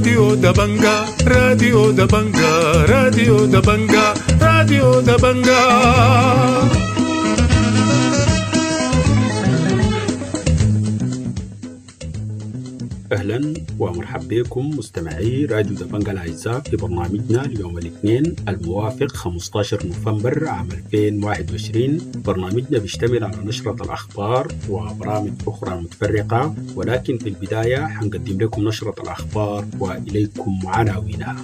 راديو دبنجا راديو دبنجا راديو دبنجا راديو دبنجا أهلا ومرحبا بكم مستمعي راديو دبنجا الأعزاء في برنامجنا اليوم الاثنين الموافق 15 نوفمبر عام 2021 برنامجنا بيشتمل على نشرة الأخبار وبرامج أخرى متفرقة ولكن في البداية حنقدم لكم نشرة الأخبار وإليكم عناوينها.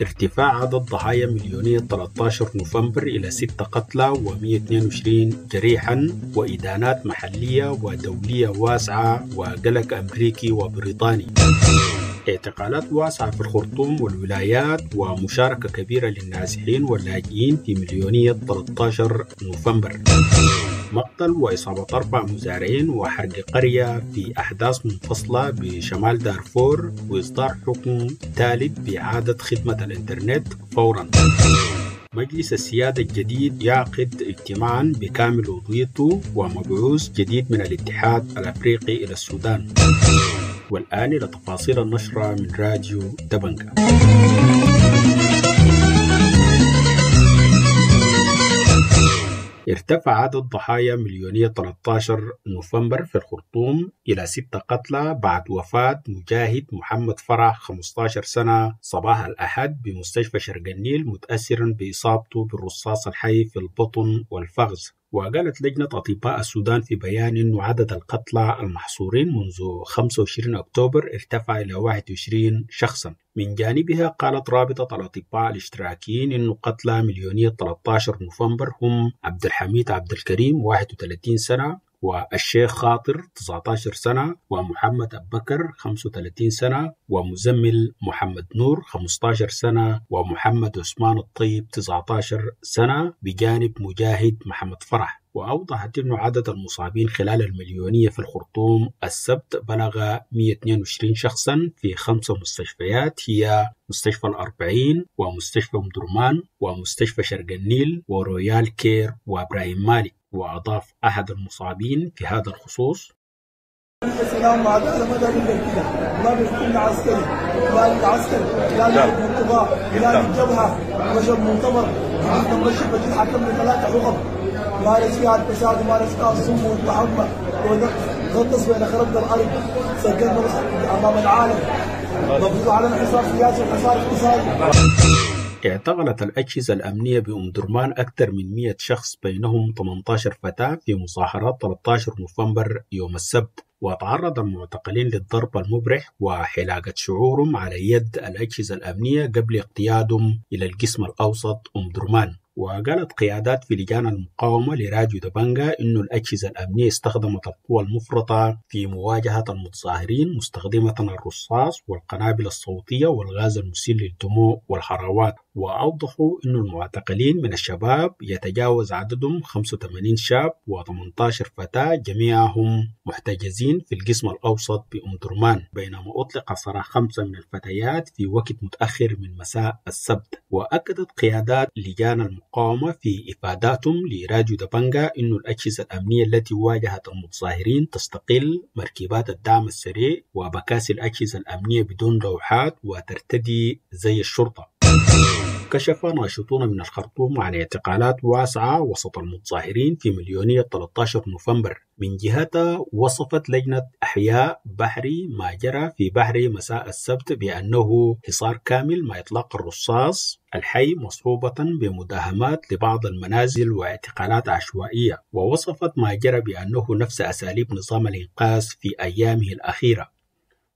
ارتفاع عدد ضحايا مليونية 13 نوفمبر إلى 6 قتلى و122 جريحا وإدانات محلية ودولية واسعة وقلق أمريكي وبريطاني. اعتقالات واسعة في الخرطوم والولايات ومشاركة كبيرة للنازحين واللاجئين في مليونية 13 نوفمبر. مقتل وإصابة أربع مزارعين وحرق قرية في أحداث منفصلة بشمال دارفور وإصدار حكم ثالث بإعادة خدمة الإنترنت فورا. مجلس السيادة الجديد يعقد اجتماعا بكامل عضويته ومبعوث جديد من الاتحاد الأفريقي إلى السودان. والآن إلى تفاصيل النشرة من راديو دبنكا ارتفع عدد ضحايا مليونية 13 نوفمبر في الخرطوم إلى ستة قتلى بعد وفاة مجاهد محمد فرح 15 سنة صباح الأحد بمستشفى شرق النيل متأثرا بإصابته بالرصاص الحي في البطن والفخذ. وقالت لجنة أطباء السودان في بيان أن عدد القتلى المحصورين منذ 25 أكتوبر ارتفع إلى 21 شخصا. من جانبها قالت رابطة الأطباء الاشتراكيين أن قتلى مليونية 13 نوفمبر هم عبد الحميد عبد الكريم 31 سنة والشيخ خاطر 19 سنة ومحمد أبو بكر 35 سنة ومزمل محمد نور 15 سنة ومحمد عثمان الطيب 19 سنة بجانب مجاهد محمد فرح. وأوضحت أن عدد المصابين خلال المليونية في الخرطوم السبت بلغ 122 شخصا في خمس مستشفيات هي مستشفى الأربعين ومستشفى مدرمان ومستشفى شرق النيل ورويال كير وإبراهيم مالك. وأضاف أحد المصابين في هذا الخصوص. السلام ما ما عسكري لا لا ثلاثة مارس فيها الفساد ومارس فيها الظلم والتعمى وغطس بين الأرض سجلنا امام العالم مفروض علينا حصار سياسي وحصار اقتصادي اعتقلت الأجهزة الأمنية بأم درمان أكثر من 100 شخص بينهم 18 فتاة في مظاهرات 13 نوفمبر يوم السبت وتعرض المعتقلين للضرب المبرح وحلاقة شعورهم على يد الأجهزة الأمنية قبل اقتيادهم إلى القسم الأوسط أم درمان. وقالت قيادات في لجان المقاومة لراجو دبنجا أن الأجهزة الأمنية استخدمت القوى المفرطة في مواجهة المتظاهرين مستخدمة الرصاص والقنابل الصوتية والغاز المسيل للدموع والحراوات وأوضحوا أن المعتقلين من الشباب يتجاوز عددهم 85 شاب و18 فتاة جميعهم محتجزين في القسم الأوسط بأم درمان بينما أطلق سراح خمسة من الفتيات في وقت متأخر من مساء السبت. وأكدت قيادات لجان المقاومة في إفاداتهم لراجو دبنجا أن الأجهزة الأمنية التي واجهت المتظاهرين تستقل مركبات الدعم السريع وبكاسي الأجهزة الأمنية بدون لوحات وترتدي زي الشرطة. كشف ناشطون من الخرطوم عن اعتقالات واسعة وسط المتظاهرين في مليونية 13 نوفمبر. من جهتها وصفت لجنة أحياء بحري ما جرى في بحري مساء السبت بأنه حصار كامل مع إطلاق الرصاص الحي مصحوبة بمداهمات لبعض المنازل واعتقالات عشوائية. ووصفت ما جرى بأنه نفس أساليب نظام الإنقاذ في أيامه الأخيرة.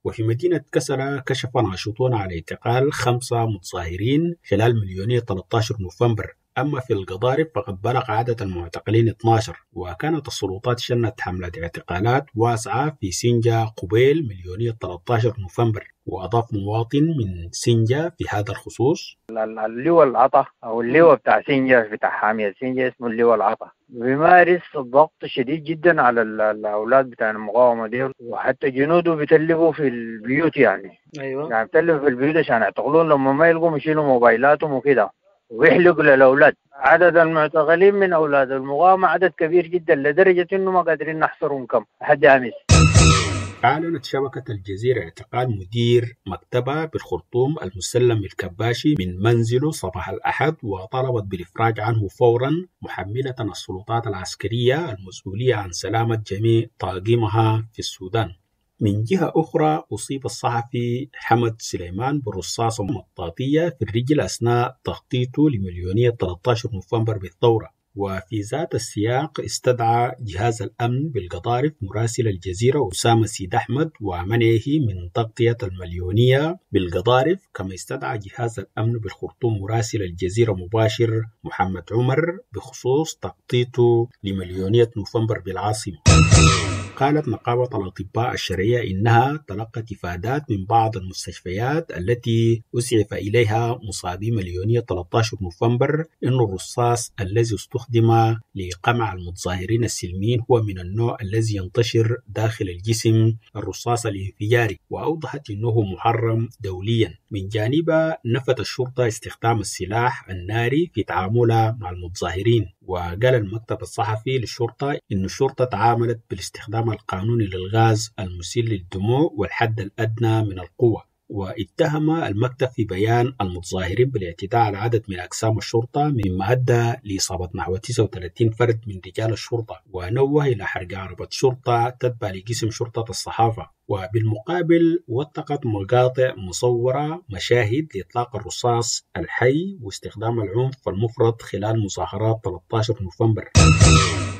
وفي مدينة كسلة كشف ناشطون عن اعتقال خمسة متظاهرين خلال مليونية 13 نوفمبر. أما في القضارب فقد بلغ عدد المعتقلين 12 وكانت السلطات شنت حملة اعتقالات واسعة في سنجا قبيل مليونية 13 نوفمبر وأضاف مواطن من سنجا في هذا الخصوص. اللواء العطا أو اللواء بتاع سنجا بتاع حامية سنجا اسمه اللواء العطا. بيمارس الضغط شديد جدا على الأولاد بتاع المقاومة دي وحتى جنوده بيتلفوا في البيوت يعني. أيوه. يعني بيتلفوا في البيوت عشان يعتقلون لما ما يلقوا يشيلوا موبايلاتهم وكده. ويحلقوا للأولاد. عدد المعتقلين من أولاد المقاومة عدد كبير جدا لدرجة إنه ما قادرين نحصرهم كم. حد أمس أعلنت شبكة الجزيرة اعتقال مدير مكتبة بالخرطوم المسلم الكباشي من منزله صباح الأحد وطلبت بالإفراج عنه فورا محملة السلطات العسكرية المسؤولية عن سلامة جميع طاقمها في السودان. من جهة أخرى أصيب الصحفي حمد سليمان برصاصة مطاطية في الرجل أثناء تخطيطه لمليونية 13 نوفمبر بالثورة. وفي ذات السياق استدعى جهاز الأمن بالقضارف مراسل الجزيرة أسامة سيد أحمد ومنعه من تغطية المليونية بالقضارف كما استدعى جهاز الأمن بالخرطوم مراسل الجزيرة مباشر محمد عمر بخصوص تغطيته لمليونية نوفمبر بالعاصمة. قالت نقابة الأطباء الشرعية إنها تلقت إفادات من بعض المستشفيات التي أسعف إليها مصابي مليونية 13 نوفمبر إن الرصاص الذي استخدم لقمع المتظاهرين السلميين هو من النوع الذي ينتشر داخل الجسم الرصاص الانفجاري وأوضحت أنه محرم دوليا. من جانبها نفت الشرطة استخدام السلاح الناري في تعاملها مع المتظاهرين وقال المكتب الصحفي للشرطة أن الشرطة تعاملت بالاستخدام القانوني للغاز المسيل للدموع والحد الأدنى من القوة. واتهم المكتب في بيان المتظاهرين بالاعتداء على عدد من أقسام الشرطة مما أدى لإصابة نحو 39 فرد من رجال الشرطة ونوه إلى حرق عربة شرطة تتبع لقسم شرطة الصحافة. وبالمقابل وثقت مقاطع مصورة مشاهد لإطلاق الرصاص الحي واستخدام العنف المفرط خلال مظاهرات 13 نوفمبر.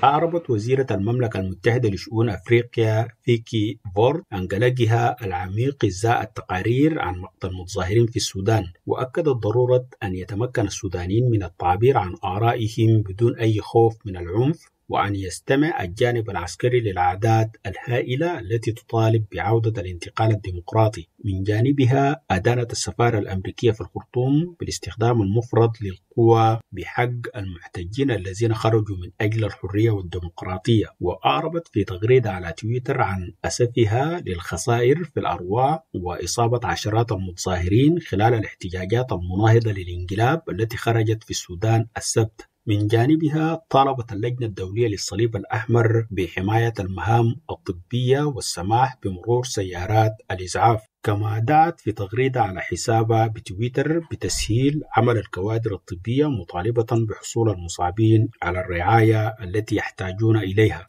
أعربت وزيرة المملكة المتحدة لشؤون أفريقيا فيكي فورد عن قلقها العميق إزاء التقارير عن مقتل المتظاهرين في السودان وأكدت ضرورة أن يتمكن السودانيين من التعبير عن آرائهم بدون أي خوف من العنف وأن يستمع الجانب العسكري للعادات الهائلة التي تطالب بعودة الانتقال الديمقراطي. من جانبها أدانت السفارة الأمريكية في الخرطوم بالاستخدام المفرط للقوى بحق المحتجين الذين خرجوا من أجل الحرية والديمقراطية وأعربت في تغريدة على تويتر عن أسفها للخسائر في الأرواح وإصابة عشرات المتظاهرين خلال الاحتجاجات المناهضة للانقلاب التي خرجت في السودان السبت. من جانبها طالبت اللجنة الدولية للصليب الأحمر بحماية المهام الطبية والسماح بمرور سيارات الإسعاف كما دعت في تغريدة على حسابها بتويتر بتسهيل عمل الكوادر الطبية مطالبة بحصول المصابين على الرعاية التي يحتاجون إليها.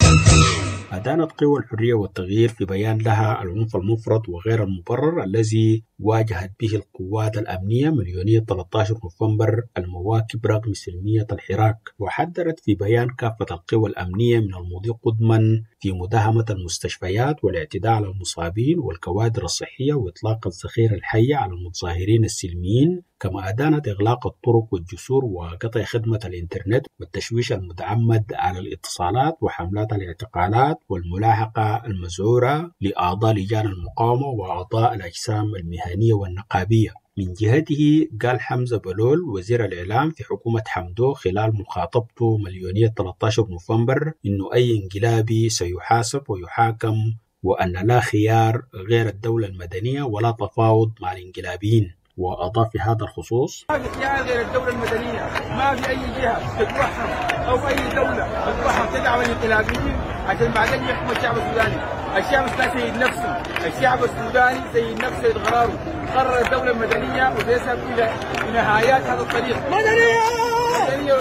أدانت قوى الحرية والتغيير في بيان لها العنف المفرط وغير المبرر الذي واجهت به القوات الأمنية مليونية 13 نوفمبر المواكب رغم سلمية الحراك وحذرت في بيان كافة القوى الأمنية من المضي قدما في مداهمة المستشفيات والاعتداء على المصابين والكوادر الصحية وإطلاق الذخيرة الحية على المتظاهرين السلميين كما أدانت إغلاق الطرق والجسور وقطع خدمة الإنترنت والتشويش المتعمد على الاتصالات وحملات الاعتقالات والملاحقة المزعورة لأعضاء لجان المقاومة وأعضاء الأجسام المهنية والنقابية. من جهته قال حمزة بلول وزير الإعلام في حكومة حمدو خلال مخاطبته مليونية 13 نوفمبر إنه أي انقلابي سيحاسب ويحاكم وأن لا خيار غير الدولة المدنية ولا تفاوض مع الانقلابيين. وأضاف في هذا الخصوص ما في خيار غير الدولة المدنية ما في أي جهة تتوحم أو أي دولة تتوحم تدعم الانقلابيين عشان بعدين يحكم الشعب السوداني. الشعب السوداني سيد نفسه الشعب السوداني سيد نفسه سيد قراره قرر الدولة المدنية وسيذهب إلى نهايات هذا الطريق. مدنية! مدنية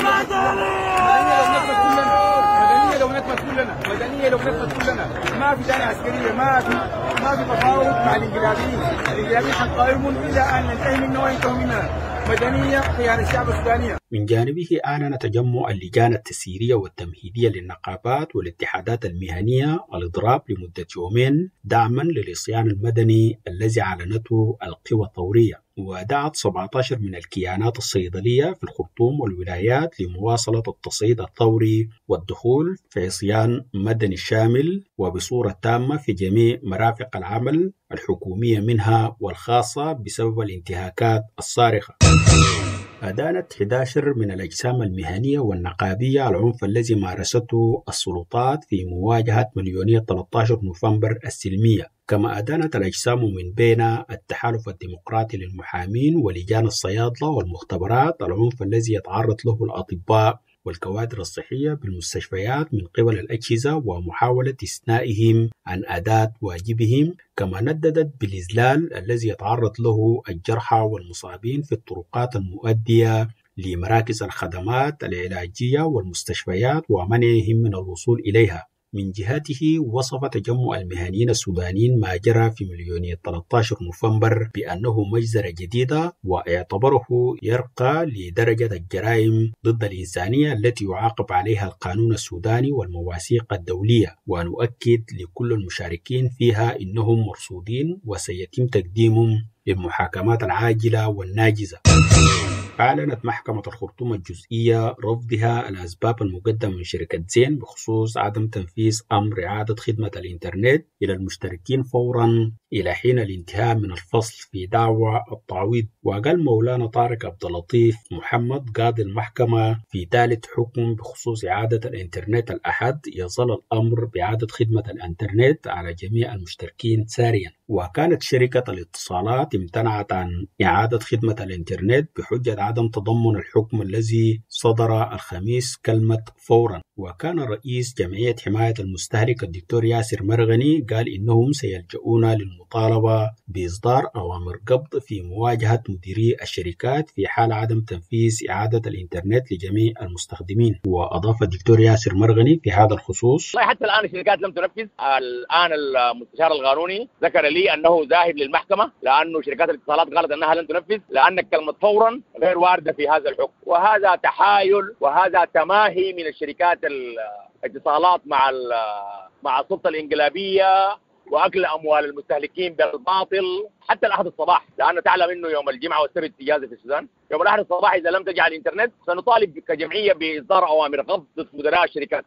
لو نكبت كلنا. مدنية لو نكبت كلنا. ما في دانة عسكرية ما في ما تفاوض مع الانقلابيين الانقلابيين حنقاومهم إلا أن ننتهي منه وينتهوا مننا مدنية خيار الشعب السوداني من جانبه أعلن تجمع اللجان التسييرية والتمهيدية للنقابات والاتحادات المهنية الإضراب لمدة يومين دعما للإصيان المدني الذي أعلنته القوى الثورية. ودعت 17 من الكيانات الصيدلية في الخرطوم والولايات لمواصلة التصعيد الثوري والدخول في عصيان مدني شامل وبصورة تامة في جميع مرافق العمل الحكومية منها والخاصة بسبب الانتهاكات الصارخة. أدانت 11 من الأجسام المهنية والنقابية العنف الذي مارسته السلطات في مواجهة مليونية 13 نوفمبر السلمية. كما أدانت الأجسام من بين التحالف الديمقراطي للمحامين ولجان الصيادلة والمختبرات العنف الذي يتعرض له الأطباء. والكوادر الصحية بالمستشفيات من قبل الأجهزة ومحاولة إثنائهم عن أداة واجبهم كما نددت بالإذلال الذي يتعرض له الجرحى والمصابين في الطرقات المؤدية لمراكز الخدمات العلاجية والمستشفيات ومنعهم من الوصول إليها. من جهته وصف تجمع المهنيين السودانيين ما جرى في مليونية 13 نوفمبر بأنه مجزرة جديدة واعتبره يرقى لدرجة الجرائم ضد الإنسانية التي يعاقب عليها القانون السوداني والمواثيق الدولية. ونؤكد لكل المشاركين فيها إنهم مرصودين وسيتم تقديمهم للمحاكمات العاجلة والناجزة. أعلنت محكمة الخرطوم الجزئية رفضها الأسباب المقدمة من شركة زين بخصوص عدم تنفيذ أمر إعادة خدمة الإنترنت إلى المشتركين فورا. إلى حين الانتهاء من الفصل في دعوى التعويض وقال مولانا طارق عبد اللطيف محمد قاضي المحكمة في ثالث حكم بخصوص إعادة الإنترنت الأحد يظل الأمر بإعادة خدمة الإنترنت على جميع المشتركين ساريا. وكانت شركة الاتصالات امتنعت عن إعادة خدمة الإنترنت بحجة عدم تضمن الحكم الذي صدر الخميس كلمة فورا. وكان رئيس جمعية حماية المستهلك الدكتور ياسر مرغني قال إنهم سيلجؤون للمطالبة بإصدار أوامر قبض في مواجهة مديري الشركات في حال عدم تنفيذ إعادة الإنترنت لجميع المستخدمين. وأضاف الدكتور ياسر مرغني في هذا الخصوص والله حتى الآن الشركات لم تنفذ. الآن المستشار القانوني ذكر لي أنه ذاهب للمحكمة لأنه شركات الاتصالات قالت أنها لن تنفذ لأن كلمه فورا غير واردة في هذا الحكم. وهذا تحايل وهذا تماهي من الشركات الاتصالات مع مع السلطة الإنقلابية وأكل أموال المستهلكين بالباطل حتى الأحد الصباح لأنه تعلم إنه يوم الجمعة والسبت اجازه في السودان. يوم الأحد الصباح إذا لم تجعل الإنترنت سنطالب كجمعية بإصدار أوامر قبض ضد مدراء الشركات.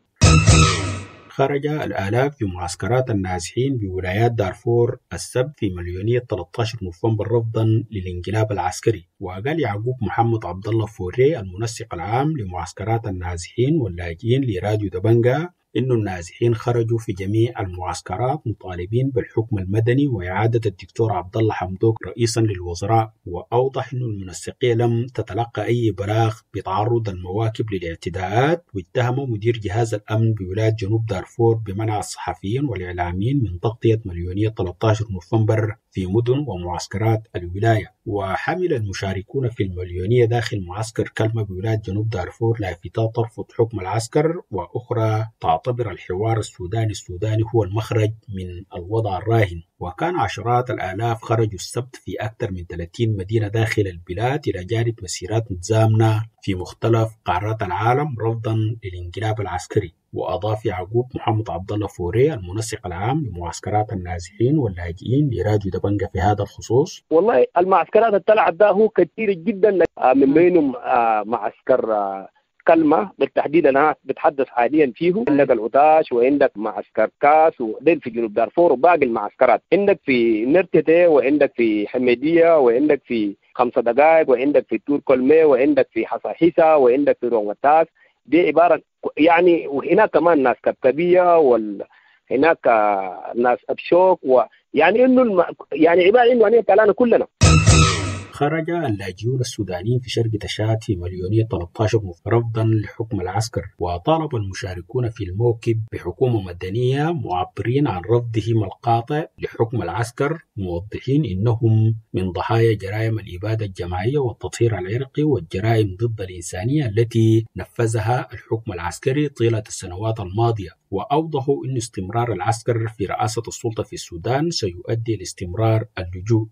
خرج الآلاف في معسكرات النازحين بولايات دارفور السبت في مليونية 13 نوفمبر رفضا للانقلاب العسكري. وقال يعقوب محمد عبد الله فوري المنسق العام لمعسكرات النازحين واللاجئين لراديو دبنجا إن النازحين خرجوا في جميع المعسكرات مطالبين بالحكم المدني وإعادة الدكتور عبد الله حمدوك رئيسا للوزراء وأوضح أن المنسقية لم تتلقى أي بلاغ بتعرض المواكب للاعتداءات واتهم مدير جهاز الأمن بولاية جنوب دارفور بمنع الصحفيين والإعلاميين من تغطية مليونية 13 نوفمبر في مدن ومعسكرات الولاية. وحمل المشاركون في المليونية داخل معسكر كلمة بولاية جنوب دارفور لافتات ترفض حكم العسكر وأخرى تعتبر الحوار السوداني السوداني هو المخرج من الوضع الراهن. وكان عشرات الآلاف خرجوا السبت في أكثر من 30 مدينة داخل البلاد إلى جانب مسيرات متزامنة في مختلف قارات العالم رفضا للانقلاب العسكري. وأضاف يعقوب محمد عبد الله فوري المنسق العام لمعسكرات النازحين واللاجئين لراديو دبنجة في هذا الخصوص. والله المعسكرات الطلعت ده هو كثير جدا من بينهم معسكر كلمة بالتحديد أنا بتحدث حاليا فيه. عندك العطاش وعندك معسكر كاس وديل في جنوب دارفور وباقي المعسكرات. عندك في نرتتي وعندك في حميدية وعندك في خمسة دقائق وعندك في تور كولمي وعندك في حصاحيسة وعندك في رونغتاس دي عبارة يعني وهناك كمان ناس كبكبية وال هناك ناس أبشوك ويعني إنه الم... يعني إنه أنا كلامنا كلنا. خرج اللاجئون السودانيين في شرق تشاد في مليونية 13 رفضا لحكم العسكر وطالب المشاركون في الموكب بحكومة مدنية معبرين عن رفضهم القاطع لحكم العسكر موضحين إنهم من ضحايا جرائم الإبادة الجماعية والتطهير العرقي والجرائم ضد الإنسانية التي نفذها الحكم العسكري طيلة السنوات الماضية. وأوضحوا أن استمرار العسكر في رئاسة السلطة في السودان سيؤدي لاستمرار اللجوء.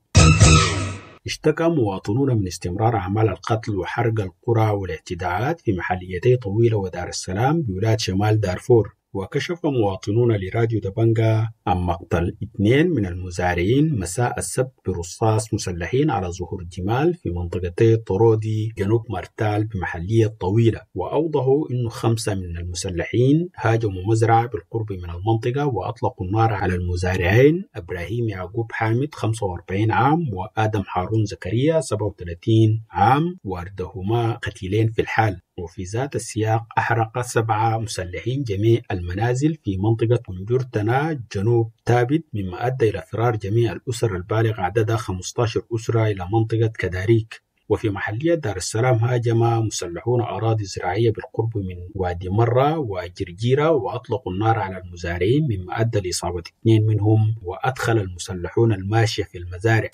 اشتكى مواطنون من استمرار أعمال القتل وحرق القرى والاعتداءات في محليتي طويلة ودار السلام بولاية شمال دارفور. وكشف مواطنون لراديو دبنجا عن مقتل اثنين من المزارعين مساء السبت برصاص مسلحين على ظهور جمال في منطقتي طرودي جنوب مرتال بمحلية طويلة. وأوضحوا أنه خمسة من المسلحين هاجموا مزرعة بالقرب من المنطقة وأطلقوا النار على المزارعين إبراهيم يعقوب حامد 45 عام وآدم حارون زكريا 37 عام واردهما قتيلين في الحال. وفي ذات السياق أحرق سبعة مسلحين جميع المنازل في منطقة منجرتنا جنوب تابت مما أدى إلى فرار جميع الأسر البالغ عددها 15 أسرة إلى منطقة كداريك. وفي محلية دار السلام هاجم مسلحون أراضي زراعية بالقرب من وادي مرة وجرجيرة وأطلقوا النار على المزارعين مما أدى لإصابة اثنين منهم وأدخل المسلحون الماشية في المزارع.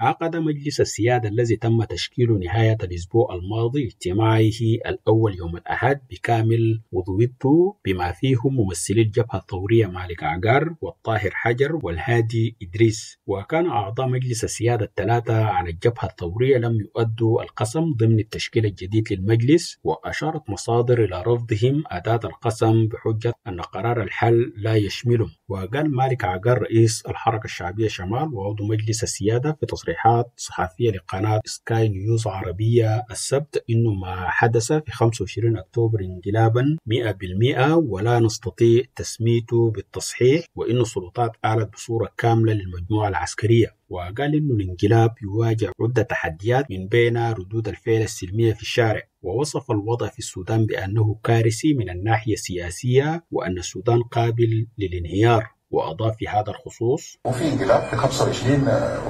عقد مجلس السيادة الذي تم تشكيله نهاية الأسبوع الماضي اجتماعه الأول يوم الأحد بكامل عضويته بما فيهم ممثلي الجبهة الثورية مالك عقار والطاهر حجر والهادي إدريس. وكان أعضاء مجلس السيادة الثلاثة عن الجبهة الثورية لم يؤدوا القسم ضمن التشكيل الجديد للمجلس وأشارت مصادر إلى رفضهم أداة القسم بحجة أن قرار الحل لا يشملهم. وقال مالك عقار رئيس الحركة الشعبية شمال وعضو مجلس السيادة في تصريحات صحفية لقناة سكاي نيوز عربية. السبت إنه ما حدث في 25 أكتوبر انقلابا 100% ولا نستطيع تسميته بالتصحيح وإن السلطات أعلت بصورة كاملة للمجموعة العسكرية. وقال إنه الانقلاب يواجه عدة تحديات من بين ردود الفعل السلمية في الشارع ووصف الوضع في السودان بأنه كارثي من الناحية السياسية وأن السودان قابل للانهيار. وأضاف في هذا الخصوص وفي انقلاب في 25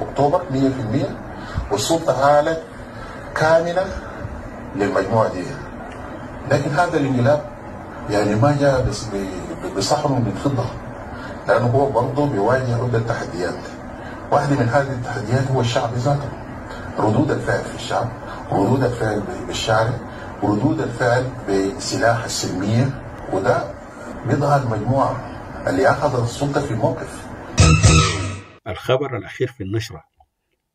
أكتوبر 100% والسلطة اعلت كاملة للمجموعة دي. لكن هذا الانقلاب يعني ما جاء بصحن من فضة لأنه هو برضه بيواجه عدة تحديات. واحدة من هذه التحديات هو الشعب ذاته. ردود الفعل في الشعب ردود الفعل بالشارع ردود الفعل بسلاح السلمية وده بيظهر مجموعة اللي اخذت السلطة في موقف. الخبر الأخير في النشرة.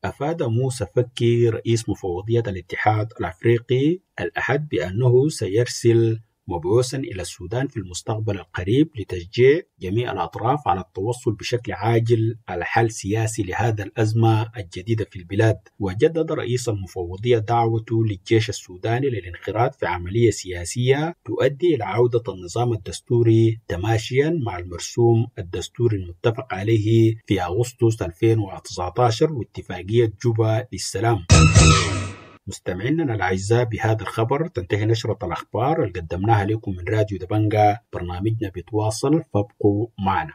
أفاد موسى فكي رئيس مفوضية الاتحاد الأفريقي الأحد بأنه سيرسل مبعوثا إلى السودان في المستقبل القريب لتشجيع جميع الأطراف على التوصل بشكل عاجل على حل سياسي لهذا الأزمة الجديدة في البلاد. وجدد رئيس المفوضية دعوته للجيش السوداني للانخراط في عملية سياسية تؤدي إلى عودة النظام الدستوري تماشيا مع المرسوم الدستوري المتفق عليه في أغسطس 2019 واتفاقية جوبا للسلام. مستمعينا الأعزاء بهذا الخبر. تنتهي نشرة الأخبار اللي قدمناها لكم من راديو دبنجا برنامجنا بيتواصل فابقوا معنا.